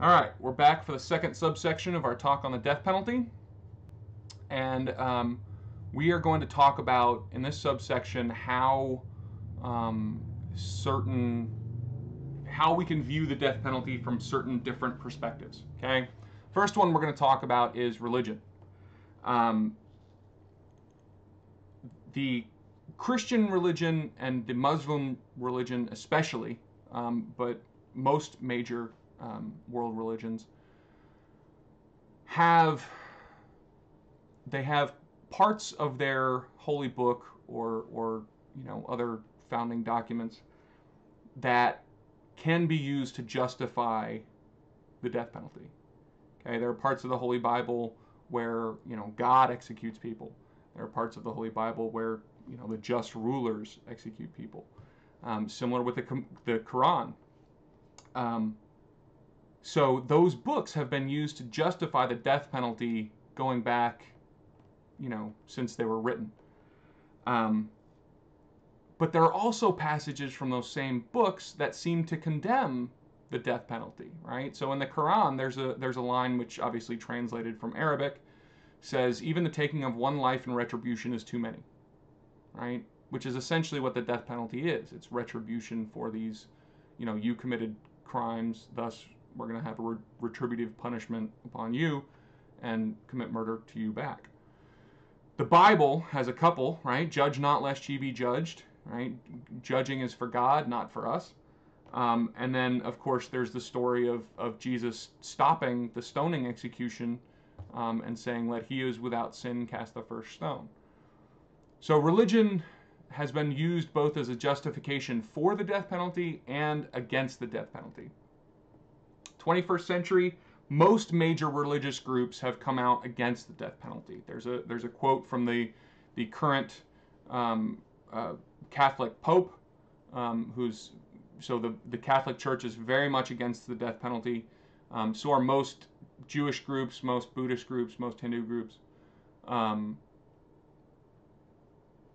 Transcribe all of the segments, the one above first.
All right, we're back for the second subsection of our talk on the death penalty. And um, we are going to talk about, in this subsection, how um, certain, how we can view the death penalty from certain different perspectives. Okay? First one we're going to talk about is religion. Um, the Christian religion and the Muslim religion, especially, um, but most major um, world religions have they have parts of their holy book or or you know other founding documents that can be used to justify the death penalty. Okay, there are parts of the Holy Bible where you know God executes people. There are parts of the Holy Bible where you know the just rulers execute people. Um, similar with the the Quran. Um, so those books have been used to justify the death penalty going back, you know, since they were written. Um, but there are also passages from those same books that seem to condemn the death penalty, right? So in the Quran, there's a there's a line which obviously translated from Arabic says even the taking of one life in retribution is too many, right? Which is essentially what the death penalty is. It's retribution for these, you know, you committed crimes, thus we're going to have a re- retributive punishment upon you and commit murder to you back. The Bible has a couple, right? Judge not lest ye be judged, right? Judging is for God, not for us. Um, and then, of course, there's the story of, of Jesus stopping the stoning execution um, and saying, Let he who is without sin cast the first stone. So, religion has been used both as a justification for the death penalty and against the death penalty. 21st century, most major religious groups have come out against the death penalty. There's a there's a quote from the the current um, uh, Catholic Pope, um, who's so the the Catholic Church is very much against the death penalty. Um, so are most Jewish groups, most Buddhist groups, most Hindu groups. Um,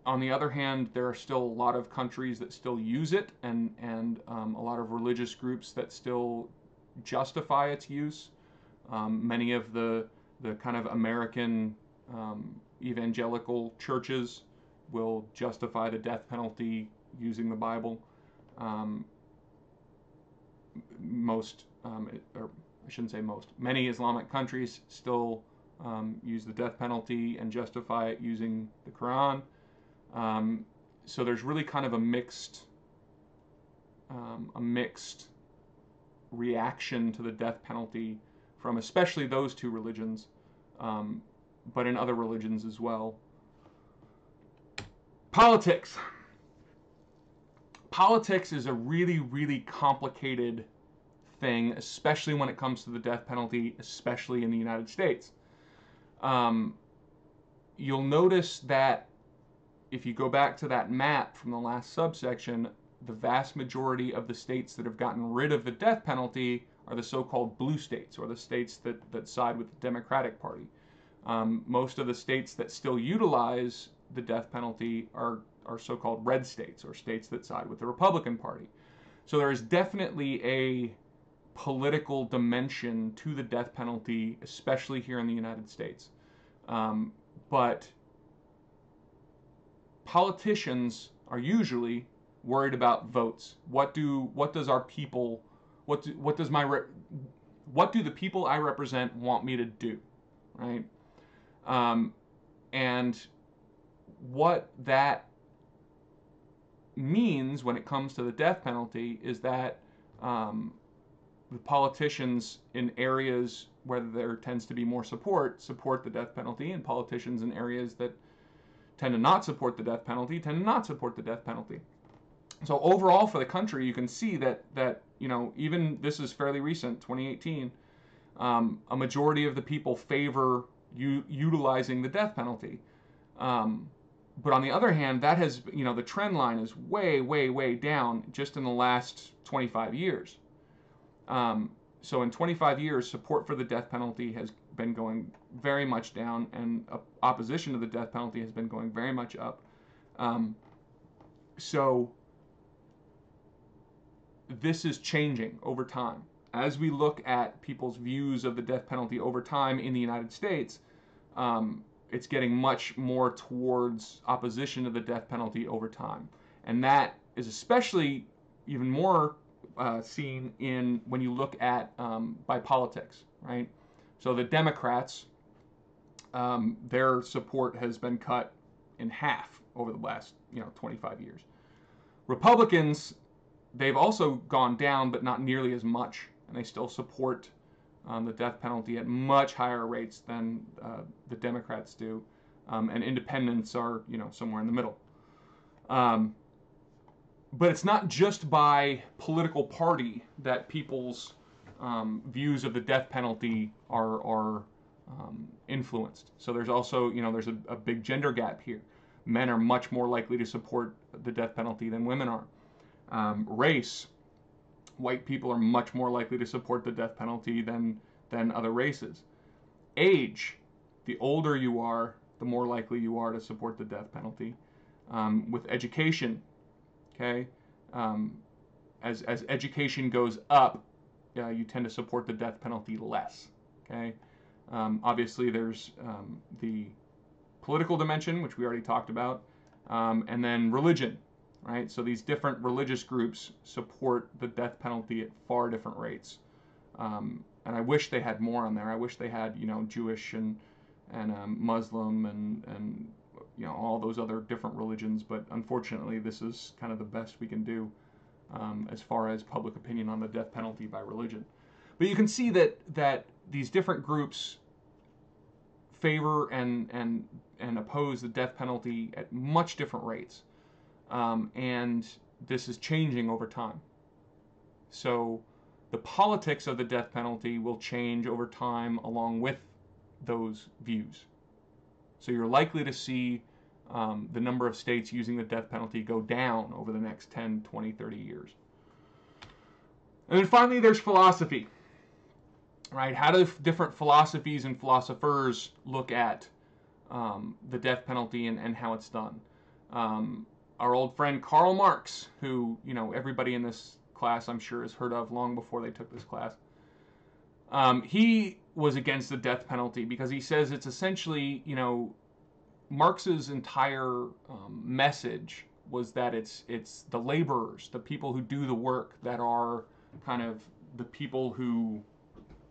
on the other hand, there are still a lot of countries that still use it, and and um, a lot of religious groups that still justify its use. Um, many of the the kind of American um, evangelical churches will justify the death penalty using the Bible. Um, most, um, or I shouldn't say most, many Islamic countries still um, use the death penalty and justify it using the Quran. Um, so there's really kind of a mixed, a mixed reaction to the death penalty from especially those two religions, um, but in other religions as well. Politics. Politics is a really, really complicated thing, especially when it comes to the death penalty, especially in the United States. Um, you'll notice that if you go back to that map from the last subsection, the vast majority of the states that have gotten rid of the death penalty are the so-called blue states, or the states that, that side with the Democratic Party. Um, most of the states that still utilize the death penalty are, are so-called red states, or states that side with the Republican Party. So there is definitely a political dimension to the death penalty, especially here in the United States. Um, but politicians are usually worried about votes. What do what does our people what do, what does my re, what do the people I represent want me to do, right? Um, and what that means when it comes to the death penalty is that um, the politicians in areas where there tends to be more support support the death penalty, and politicians in areas that tend to not support the death penalty tend to not support the death penalty. So overall for the country, you can see that that you know even this is fairly recent, 2018. Um, a majority of the people favor u- utilizing the death penalty. Um, but on the other hand, that has you know the trend line is way way way down just in the last 25 years. Um, so in 25 years, support for the death penalty has been going very much down, and uh, opposition to the death penalty has been going very much up. Um, so this is changing over time. as we look at people's views of the death penalty over time in the United States, um, it's getting much more towards opposition to the death penalty over time. And that is especially even more uh, seen in when you look at um, by politics, right? So the Democrats, um, their support has been cut in half over the last you know 25 years. Republicans, they've also gone down, but not nearly as much, and they still support um, the death penalty at much higher rates than uh, the Democrats do, um, and independents are you know somewhere in the middle. Um, but it's not just by political party that people's um, views of the death penalty are are um, influenced. So there's also you know there's a, a big gender gap here. Men are much more likely to support the death penalty than women are. Um, race, white people are much more likely to support the death penalty than than other races. Age, the older you are, the more likely you are to support the death penalty. Um, with education, okay, um, as as education goes up, uh, you tend to support the death penalty less. Okay, um, obviously there's um, the political dimension, which we already talked about, um, and then religion, right? So these different religious groups support the death penalty at far different rates. Um, and I wish they had more on there. I wish they had, you know, Jewish and and um, Muslim and and you know all those other different religions. But unfortunately, this is kind of the best we can do um, as far as public opinion on the death penalty by religion. But you can see that that these different groups favor and and and oppose the death penalty at much different rates, um, and this is changing over time. So the politics of the death penalty will change over time along with those views. So you're likely to see um, the number of states using the death penalty go down over the next 10, 20, 30 years. And then finally, there's philosophy. Right? How do different philosophies and philosophers look at um, the death penalty and, and how it's done? Um, our old friend Karl Marx, who you know everybody in this class, I'm sure, has heard of long before they took this class. Um, he was against the death penalty because he says it's essentially, you know, Marx's entire um, message was that it's it's the laborers, the people who do the work, that are kind of the people who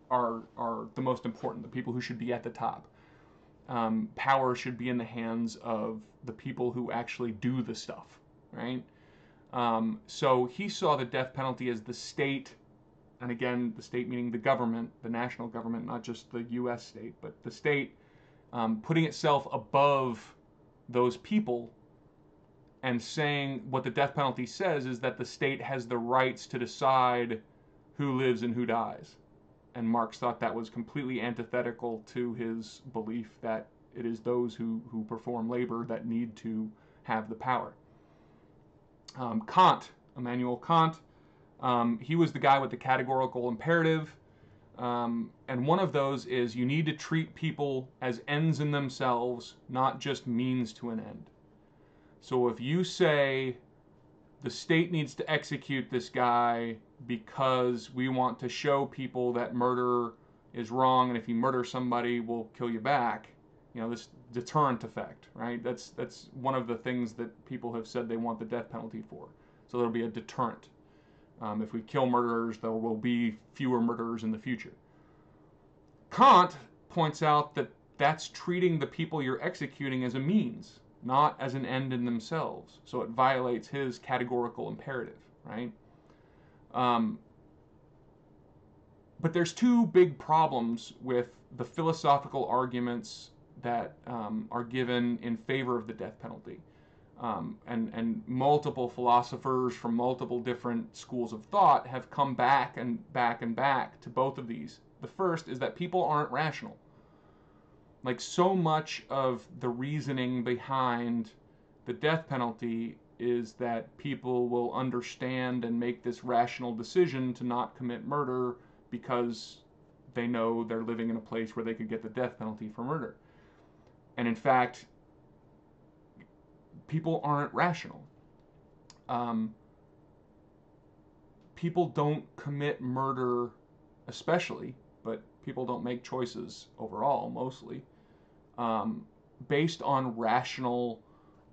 are are the most important, the people who should be at the top. Um, power should be in the hands of the people who actually do the stuff, right? Um, so he saw the death penalty as the state, and again, the state meaning the government, the national government, not just the U.S. state, but the state um, putting itself above those people and saying what the death penalty says is that the state has the rights to decide who lives and who dies. And Marx thought that was completely antithetical to his belief that it is those who, who perform labor that need to have the power um, Kant, Immanuel Kant. Um, he was the guy with the categorical imperative. Um, and one of those is you need to treat people as ends in themselves, not just means to an end. So if you say the state needs to execute this guy because we want to show people that murder is wrong, and if you murder somebody, we'll kill you back, you know this deterrent effect, right? That's that's one of the things that people have said they want the death penalty for. So there'll be a deterrent. Um, if we kill murderers, there will be fewer murderers in the future. Kant points out that that's treating the people you're executing as a means, not as an end in themselves. So it violates his categorical imperative, right? Um, but there's two big problems with the philosophical arguments that um, are given in favor of the death penalty. Um, and, and multiple philosophers from multiple different schools of thought have come back and back and back to both of these. The first is that people aren't rational. Like so much of the reasoning behind the death penalty is that people will understand and make this rational decision to not commit murder because they know they're living in a place where they could get the death penalty for murder. And in fact, people aren't rational. Um, people don't commit murder especially, but people don't make choices overall, mostly, um, based on rational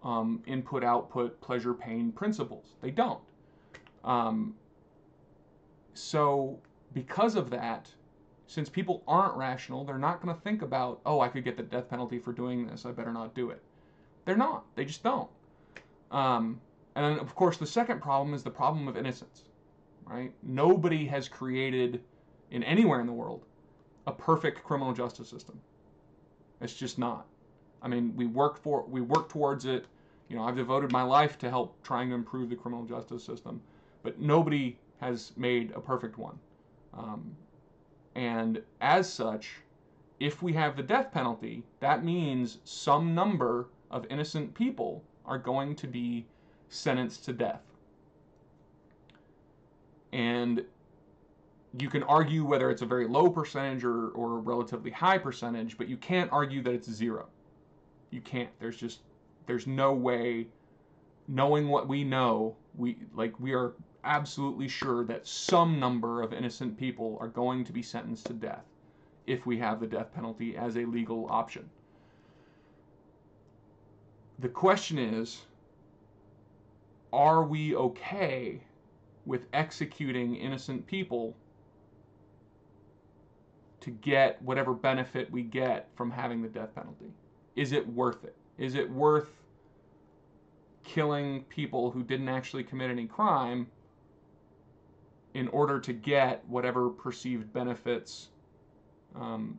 um, input output pleasure pain principles. They don't. Um, so, because of that, since people aren't rational, they're not going to think about, oh, I could get the death penalty for doing this. I better not do it. They're not. They just don't. Um, and of course, the second problem is the problem of innocence. Right? Nobody has created in anywhere in the world a perfect criminal justice system. It's just not. I mean, we work for we work towards it. You know, I've devoted my life to help trying to improve the criminal justice system, but nobody has made a perfect one. Um, and as such, if we have the death penalty, that means some number of innocent people are going to be sentenced to death. And you can argue whether it's a very low percentage or, or a relatively high percentage, but you can't argue that it's zero. You can't. There's just there's no way knowing what we know, we like we are absolutely sure that some number of innocent people are going to be sentenced to death if we have the death penalty as a legal option. The question is are we okay with executing innocent people to get whatever benefit we get from having the death penalty? Is it worth it? Is it worth killing people who didn't actually commit any crime in order to get whatever perceived benefits um,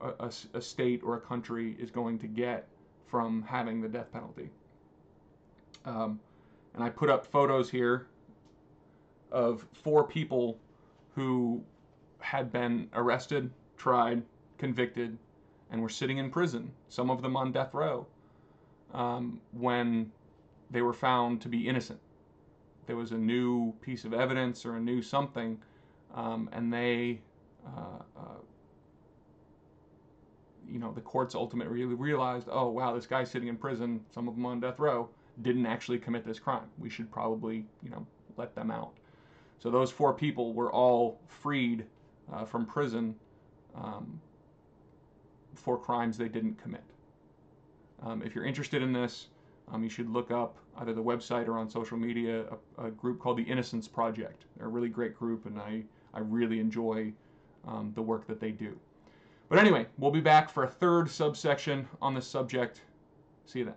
a, a, state or a country is going to get from having the death penalty? Um, and I put up photos here of four people who had been arrested, tried, convicted, and were sitting in prison, some of them on death row, um, when they were found to be innocent. There was a new piece of evidence or a new something, um, and they, uh, uh, you know, the courts ultimately realized, oh, wow, this guy's sitting in prison, some of them on death row, didn't actually commit this crime. We should probably, you know, let them out. So those four people were all freed uh, from prison um, for crimes they didn't commit. Um, if you're interested in this, um, you should look up either the website or on social media a, a, group called the Innocence Project. They're a really great group, and I, I really enjoy um, the work that they do. But anyway, we'll be back for a third subsection on this subject. See you then.